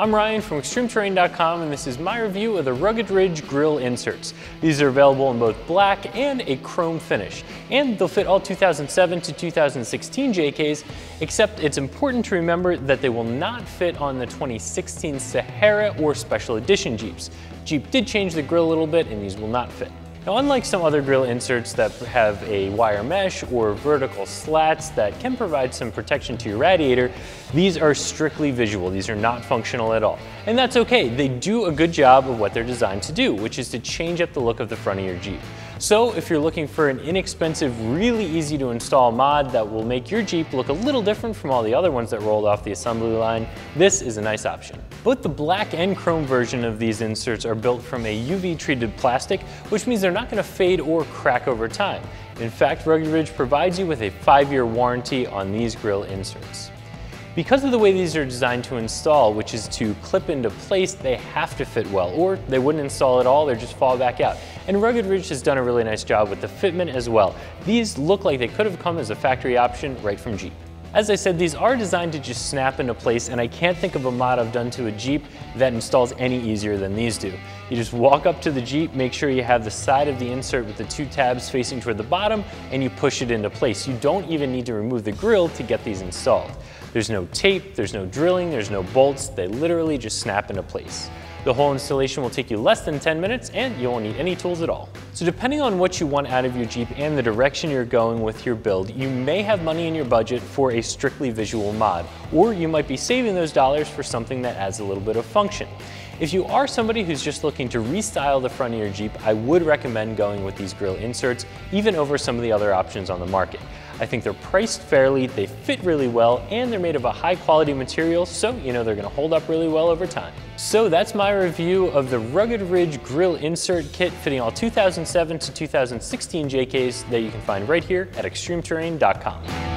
I'm Ryan from ExtremeTerrain.com and this is my review of the Rugged Ridge grill inserts. These are available in both black and a chrome finish, and they'll fit all 2007 to 2016 JKs, except it's important to remember that they will not fit on the 2016 Sahara or Special Edition Jeeps. Jeep did change the grill a little bit and these will not fit. Now, unlike some other grill inserts that have a wire mesh or vertical slats that can provide some protection to your radiator, these are strictly visual. These are not functional at all. And that's okay. They do a good job of what they're designed to do, which is to change up the look of the front of your Jeep. So if you're looking for an inexpensive, really easy to install mod that will make your Jeep look a little different from all the other ones that rolled off the assembly line, this is a nice option. Both the black and chrome version of these inserts are built from a UV treated plastic, which means they're not gonna fade or crack over time. In fact, Rugged Ridge provides you with a five-year warranty on these grill inserts. Because of the way these are designed to install, which is to clip into place, they have to fit well, or they wouldn't install at all, they'd just fall back out. And Rugged Ridge has done a really nice job with the fitment as well. These look like they could have come as a factory option right from Jeep. As I said, these are designed to just snap into place and I can't think of a mod I've done to a Jeep that installs any easier than these do. You just walk up to the Jeep, make sure you have the side of the insert with the two tabs facing toward the bottom and you push it into place. You don't even need to remove the grill to get these installed. There's no tape, there's no drilling, there's no bolts, they literally just snap into place. The whole installation will take you less than 10 minutes and you won't need any tools at all. So depending on what you want out of your Jeep and the direction you're going with your build, you may have money in your budget for a strictly visual mod, or you might be saving those dollars for something that adds a little bit of function. If you are somebody who's just looking to restyle the front of your Jeep, I would recommend going with these grill inserts, even over some of the other options on the market. I think they're priced fairly, they fit really well, and they're made of a high quality material, so you know they're gonna hold up really well over time. So that's my review of the Rugged Ridge Grill Insert Kit fitting all 2007 to 2016 JKs that you can find right here at ExtremeTerrain.com.